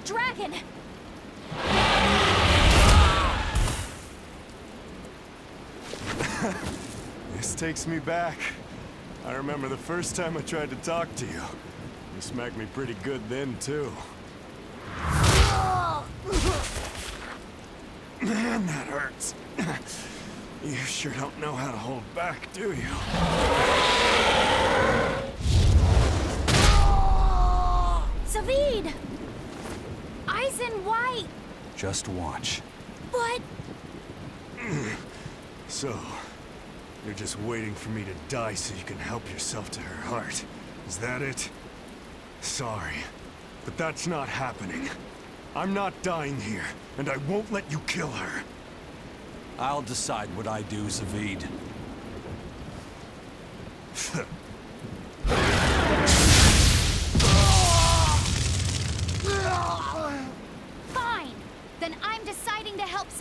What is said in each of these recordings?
the dragon! This takes me back. I remember the first time I tried to talk to you. You smacked me pretty good then, too. Man, that hurts. You sure don't know how to hold back, do you? Zaveid! Eizen White! Just watch. What? So, you're just waiting for me to die so you can help yourself to her heart. Is that it? Sorry, but that's not happening. I'm not dying here, and I won't let you kill her. I'll decide what I do, Zaveid.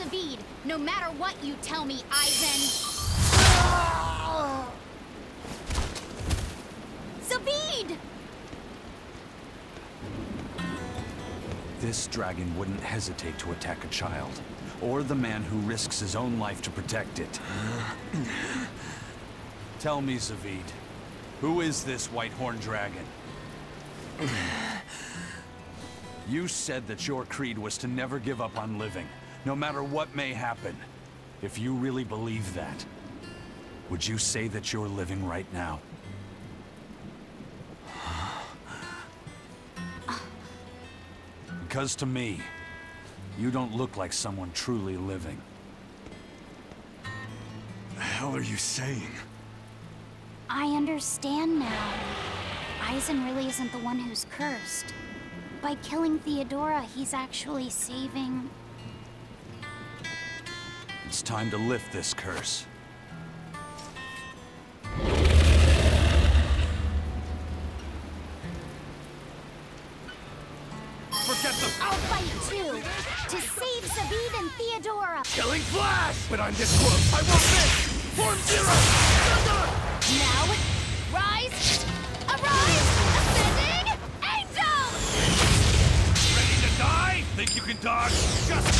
Zaveid, no matter what you tell me, Eizen! Zaveid! This dragon wouldn't hesitate to attack a child, or the man who risks his own life to protect it. Tell me, Zaveid, who is this White Horn Dragon? you said that your creed was to never give up on living, no matter what may happen. If you really believe that, would you say that you're living right now? Because to me, you don't look like someone truly living. The hell are you saying? I understand now. Eizen really isn't the one who's cursed. By killing Theodora, he's actually saving... It's time to lift this curse. Forget the I'll fight too! To save Zaveid and Theodora! killing flash! But I'm this close, I won't miss! Form zero! Thunder! Now, rise! Arise! Ascending! Angel! Ready to die? Think you can dodge? Just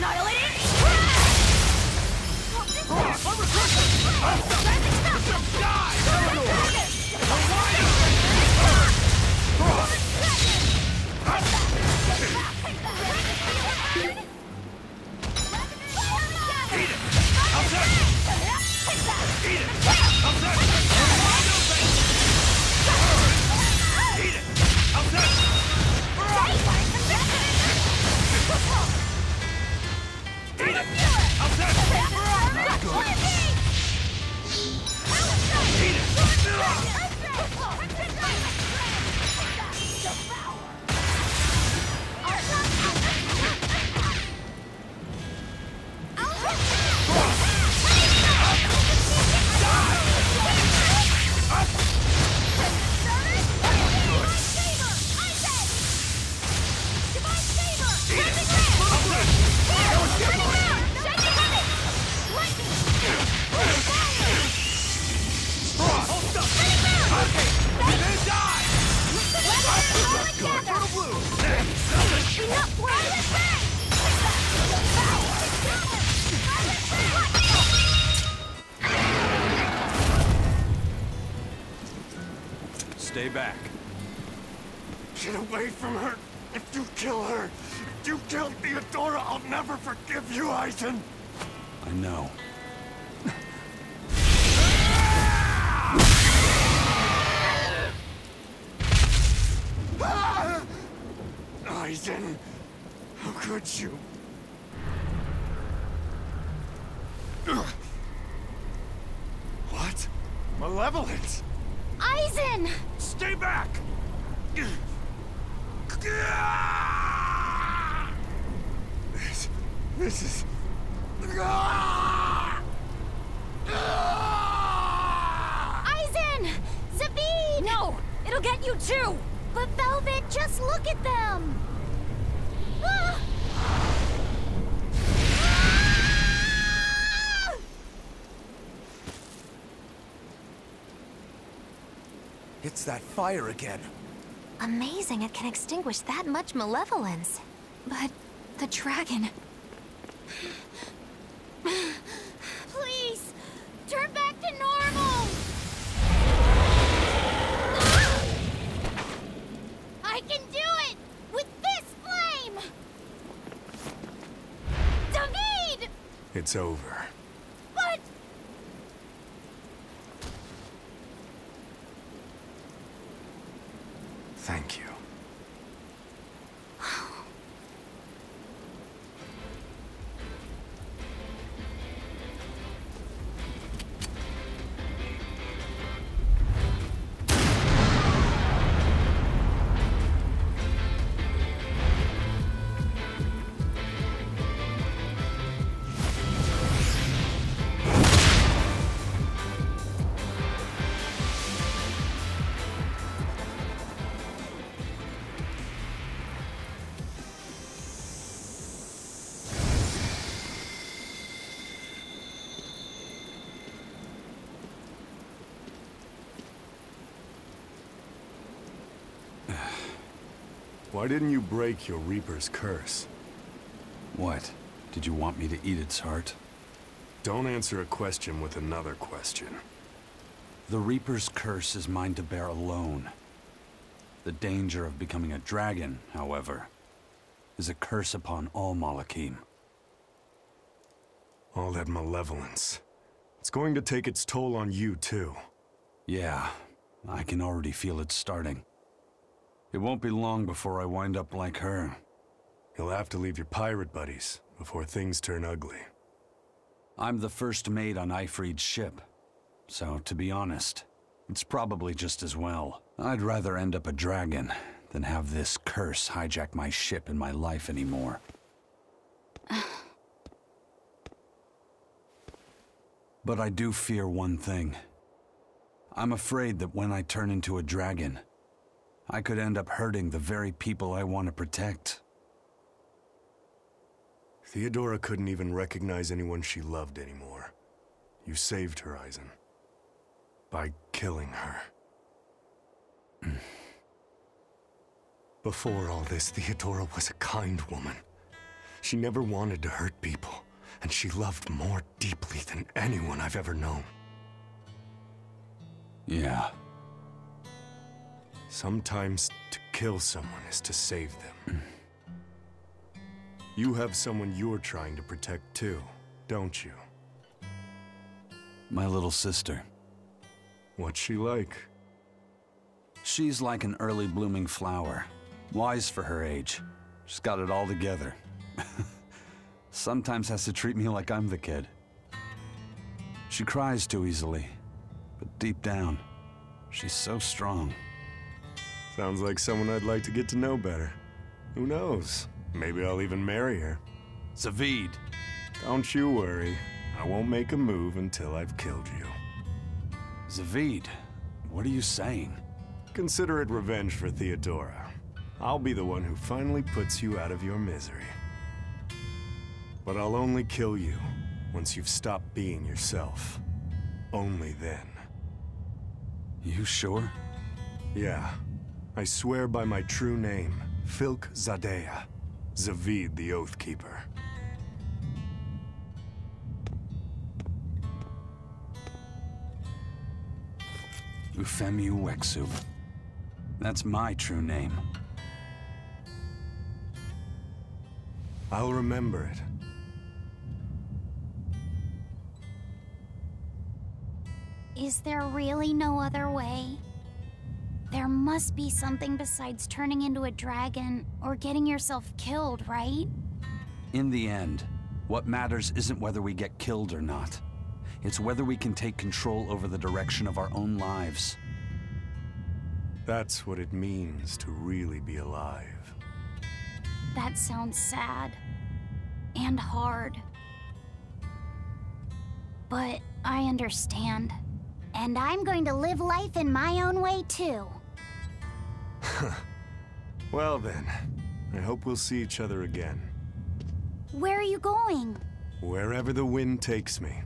there? Annihilating! Stay back. Get away from her! If you kill her, if you kill Theodora, I'll never forgive you, Eizen! I know. Eizen! How could you? What? Malevolence! Eizen! Stay back! This... this is... Eizen! Zaveid! No! It'll get you too! But Velvet, just look at them! It's that fire again. Amazing it can extinguish that much malevolence. But the dragon... Please, turn back to normal! I can do it! With this flame! David! It's over. Why didn't you break your Reaper's curse? What? Did you want me to eat its heart? Don't answer a question with another question. The Reaper's curse is mine to bear alone. The danger of becoming a dragon, however, is a curse upon all Malakhim. All that malevolence. It's going to take its toll on you, too. Yeah, I can already feel it starting. It won't be long before I wind up like her. You'll have to leave your pirate buddies before things turn ugly. I'm the first mate on Aifread's ship. So, to be honest, it's probably just as well. I'd rather end up a dragon than have this curse hijack my ship and my life anymore. but I do fear one thing. I'm afraid that when I turn into a dragon, I could end up hurting the very people I want to protect. Theodora couldn't even recognize anyone she loved anymore. You saved her, Eizen. By killing her. Before all this, Theodora was a kind woman. She never wanted to hurt people, and she loved more deeply than anyone I've ever known. Yeah. Sometimes to kill someone is to save them. Mm. you have someone you're trying to protect too, don't you? My little sister. What's she like? She's like an early blooming flower. Wise for her age. She's got it all together. Sometimes has to treat me like I'm the kid. She cries too easily, but deep down, she's so strong. Sounds like someone I'd like to get to know better. Who knows? Maybe I'll even marry her. Zaveid! Don't you worry. I won't make a move until I've killed you. Zaveid, what are you saying? Consider it revenge for Theodora. I'll be the one who finally puts you out of your misery. But I'll only kill you once you've stopped being yourself. Only then. You sure? Yeah. I swear by my true name, Filk Zadea, Zaveid the Oathkeeper. Ufemi Uexu. That's my true name. I'll remember it. Is there really no other way? There must be something besides turning into a dragon or getting yourself killed, right? In the end, what matters isn't whether we get killed or not. It's whether we can take control over the direction of our own lives. That's what it means to really be alive. That sounds sad. And hard. But I understand. And I'm going to live life in my own way, too. Well then, I hope we'll see each other again. Where are you going? Wherever the wind takes me.